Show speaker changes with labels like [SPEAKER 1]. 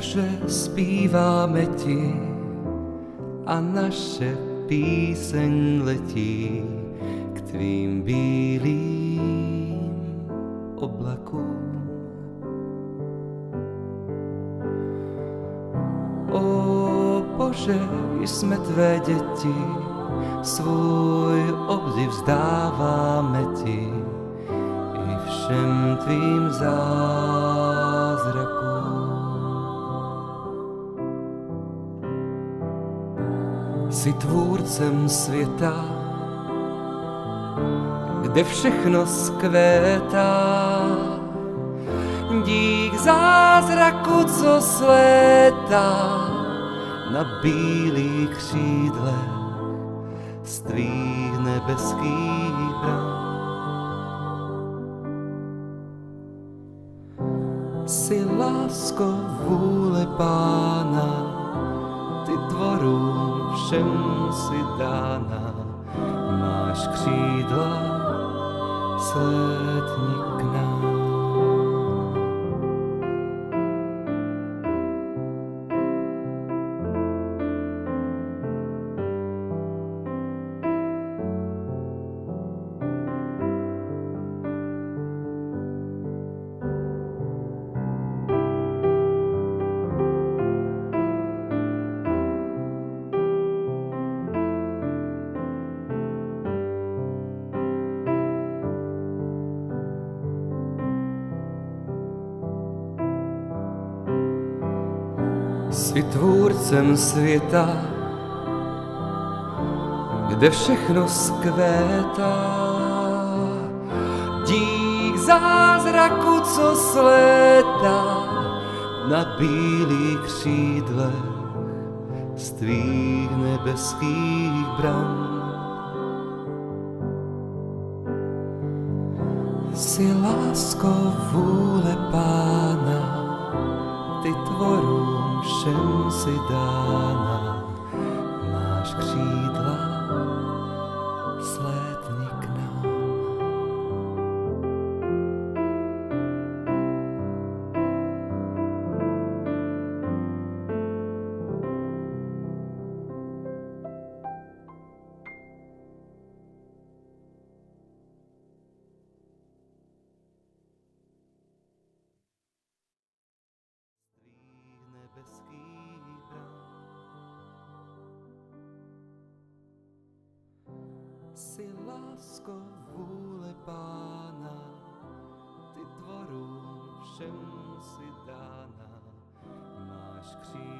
[SPEAKER 1] Bože, zpíváme ti a naše píseň letí k tvým bílým oblakům. O Bože, jsme tvé děti, svůj obdiv vzdáváme ti i všem tvým zázrakům. Jsi tvůrcem světa, kde všechno zkvétá. Dík zázraku, co slétá na bílých křídlech z tvých nebeských bran. Jsi lásko vůle pána, ty tvorům všem si dána, máš křídla, slétni Jsi tvůrcem světa, kde všechno zkvétá. Dík zázraku, co slétá na bílých křídlech z tvých nebeských bran. Jsi lásko vůle pána, ty tvorům všem si dána, máš křídla, Jsi lásko vůle pána, ty tvorům všem si dána, máš křídla,